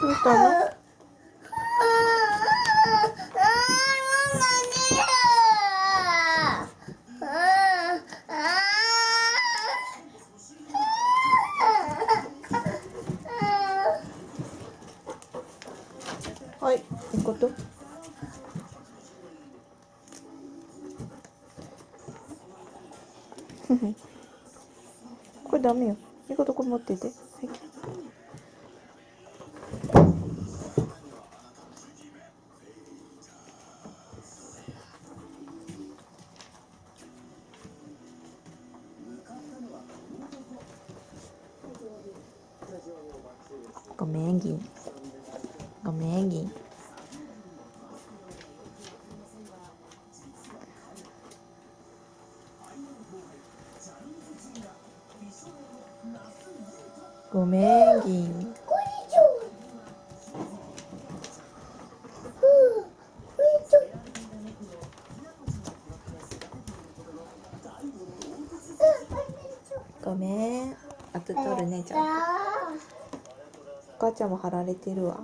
どうしたの。はいいいこと これダメよ。いいことこれ持ってて。はい。ごめん銀。ごめん銀。ごめん銀。ごめん。あと取るねちゃんと。お母ちゃんも貼られてるわ